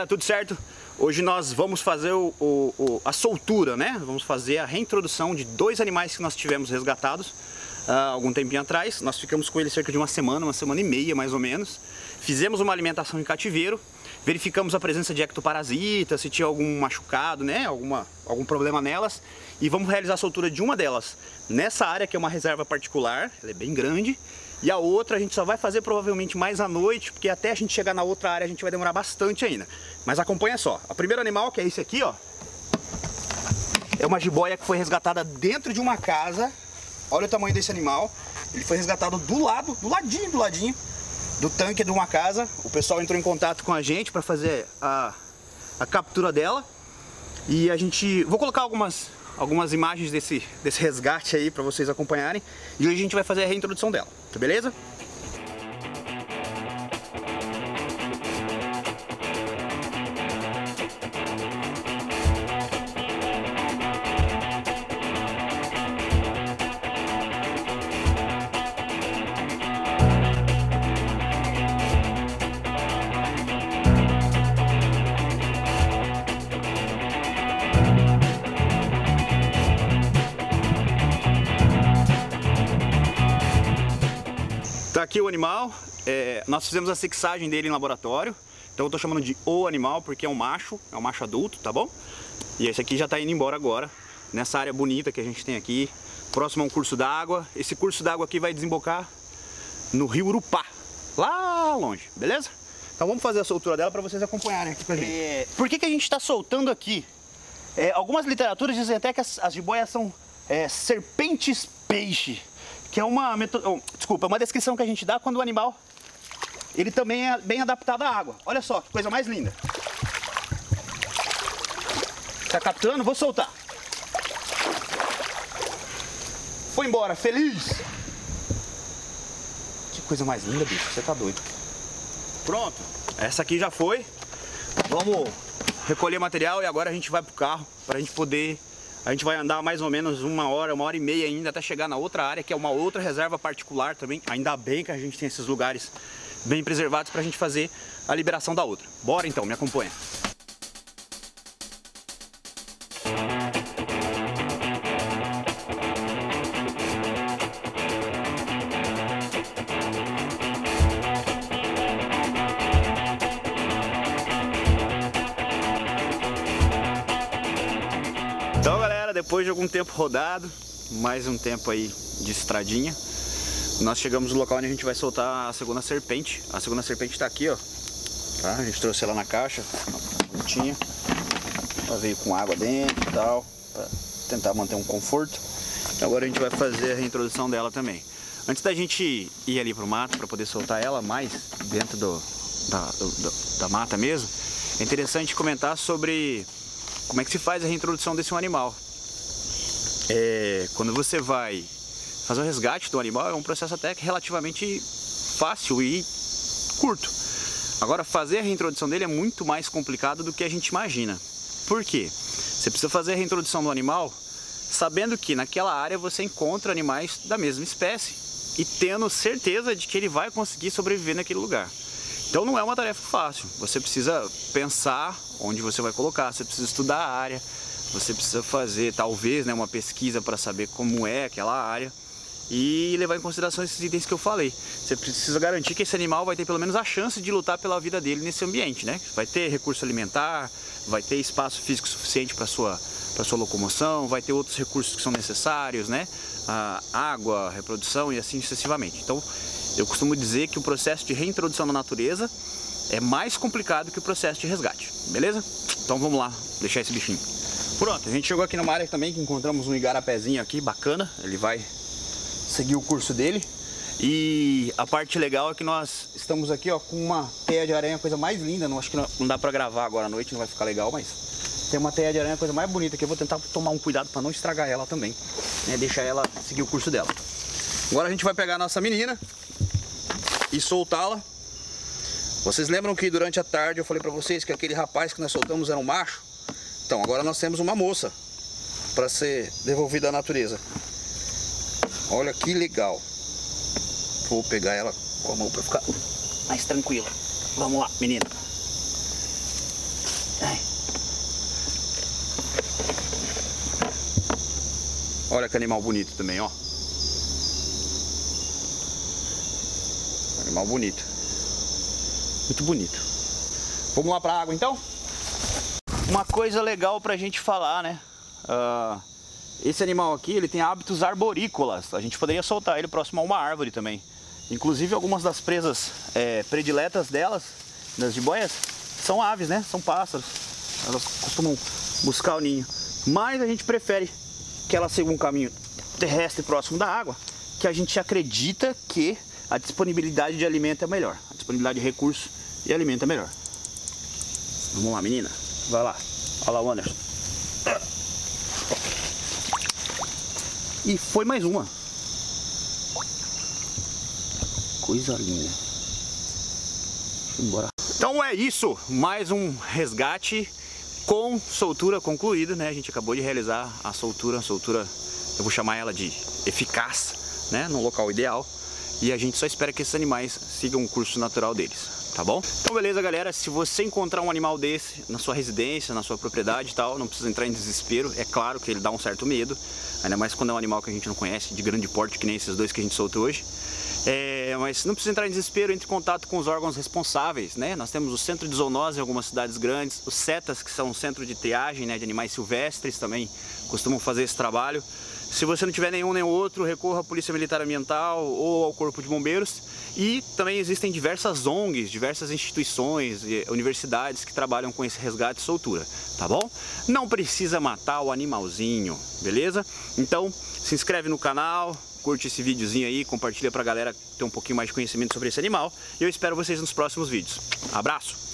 galera, tudo certo? Hoje nós vamos fazer o, o, o, a soltura, né? Vamos fazer a reintrodução de dois animais que nós tivemos resgatados uh, algum tempinho atrás. Nós ficamos com eles cerca de uma semana, uma semana e meia mais ou menos. Fizemos uma alimentação em cativeiro, verificamos a presença de ectoparasitas, se tinha algum machucado, né? Alguma, algum problema nelas. E vamos realizar a soltura de uma delas nessa área que é uma reserva particular, ela é bem grande. E a outra a gente só vai fazer provavelmente mais à noite, porque até a gente chegar na outra área a gente vai demorar bastante ainda. Mas acompanha só. O primeiro animal, que é esse aqui, ó. É uma jiboia que foi resgatada dentro de uma casa. Olha o tamanho desse animal. Ele foi resgatado do lado, do ladinho, do ladinho do tanque de uma casa. O pessoal entrou em contato com a gente para fazer a, a captura dela. E a gente... Vou colocar algumas algumas imagens desse, desse resgate aí para vocês acompanharem. E hoje a gente vai fazer a reintrodução dela, beleza? Tá aqui o animal, é, nós fizemos a sexagem dele em laboratório, então eu tô chamando de o animal porque é um macho, é um macho adulto, tá bom? E esse aqui já tá indo embora agora, nessa área bonita que a gente tem aqui, próximo a um curso d'água. Esse curso d'água aqui vai desembocar no rio Urupá, lá longe, beleza? Então vamos fazer a soltura dela para vocês acompanharem aqui com a gente. É, por que, que a gente está soltando aqui? É, algumas literaturas dizem até que as, as jiboias são é, serpentes peixe que é uma oh, desculpa, uma descrição que a gente dá quando o animal ele também é bem adaptado à água. Olha só, que coisa mais linda. Tá captando? Vou soltar. Foi embora, feliz. Que coisa mais linda, bicho. Você tá doido. Pronto. Essa aqui já foi. Vamos recolher material e agora a gente vai pro carro para a gente poder a gente vai andar mais ou menos uma hora, uma hora e meia ainda até chegar na outra área, que é uma outra reserva particular também. Ainda bem que a gente tem esses lugares bem preservados para a gente fazer a liberação da outra. Bora então, me acompanha. Depois de algum tempo rodado, mais um tempo aí de estradinha, nós chegamos no local onde a gente vai soltar a segunda serpente. A segunda serpente está aqui, ó. Tá? A gente trouxe ela na caixa, bonitinha. Ela veio com água dentro e tal, para tentar manter um conforto. Agora a gente vai fazer a reintrodução dela também. Antes da gente ir ali pro mato para poder soltar ela mais dentro do, da, do, da mata mesmo, é interessante comentar sobre como é que se faz a reintrodução desse um animal é, quando você vai fazer o resgate do animal, é um processo até relativamente fácil e curto. Agora, fazer a reintrodução dele é muito mais complicado do que a gente imagina. Por quê? Você precisa fazer a reintrodução do animal sabendo que naquela área você encontra animais da mesma espécie e tendo certeza de que ele vai conseguir sobreviver naquele lugar. Então não é uma tarefa fácil. Você precisa pensar onde você vai colocar, você precisa estudar a área, você precisa fazer talvez né, uma pesquisa para saber como é aquela área e levar em consideração esses itens que eu falei. Você precisa garantir que esse animal vai ter pelo menos a chance de lutar pela vida dele nesse ambiente, né? Vai ter recurso alimentar, vai ter espaço físico suficiente para sua para sua locomoção, vai ter outros recursos que são necessários, né? A água, reprodução e assim sucessivamente. Então, eu costumo dizer que o processo de reintrodução na natureza é mais complicado que o processo de resgate, beleza? Então vamos lá, deixar esse bichinho. Pronto, a gente chegou aqui numa área também que encontramos um igarapézinho aqui, bacana. Ele vai seguir o curso dele. E a parte legal é que nós estamos aqui ó, com uma teia de aranha, coisa mais linda. Não, acho que não, não dá pra gravar agora à noite, não vai ficar legal, mas tem uma teia de aranha, coisa mais bonita que eu vou tentar tomar um cuidado para não estragar ela também. Né? Deixar ela seguir o curso dela. Agora a gente vai pegar a nossa menina e soltá-la. Vocês lembram que durante a tarde eu falei para vocês que aquele rapaz que nós soltamos era um macho? Então, agora nós temos uma moça para ser devolvida à natureza. Olha que legal. Vou pegar ela com a mão para ficar mais tranquila. Vamos lá, menina. Olha que animal bonito também, ó. Animal bonito. Muito bonito. Vamos lá para a água então? Uma coisa legal pra gente falar, né? Uh, esse animal aqui, ele tem hábitos arborícolas. A gente poderia soltar ele próximo a uma árvore também. Inclusive algumas das presas é, prediletas delas, das jiboias, são aves, né? São pássaros. Elas costumam buscar o ninho. Mas a gente prefere que ela siga um caminho terrestre próximo da água, que a gente acredita que a disponibilidade de alimento é melhor. A disponibilidade de recurso e alimento é melhor. Vamos lá, menina. Vai lá. Olha lá o Anderson. E foi mais uma. Coisa linda. Embora. Então é isso. Mais um resgate com soltura concluída, né? A gente acabou de realizar a soltura, a soltura, eu vou chamar ela de eficaz, né? No local ideal. E a gente só espera que esses animais sigam o curso natural deles tá bom? Então beleza galera, se você encontrar um animal desse na sua residência, na sua propriedade e tal, não precisa entrar em desespero, é claro que ele dá um certo medo, ainda mais quando é um animal que a gente não conhece, de grande porte, que nem esses dois que a gente soltou hoje. É, mas não precisa entrar em desespero, entre em contato com os órgãos responsáveis, né? Nós temos o centro de zoonose em algumas cidades grandes, os CETAS, que são o centro de triagem né, de animais silvestres também costumam fazer esse trabalho. Se você não tiver nenhum nem outro, recorra à Polícia Militar Ambiental ou ao Corpo de Bombeiros. E também existem diversas ONGs, diversas instituições, universidades que trabalham com esse resgate e soltura, tá bom? Não precisa matar o animalzinho, beleza? Então, se inscreve no canal, curte esse videozinho aí, compartilha pra galera ter um pouquinho mais de conhecimento sobre esse animal. E eu espero vocês nos próximos vídeos. Abraço!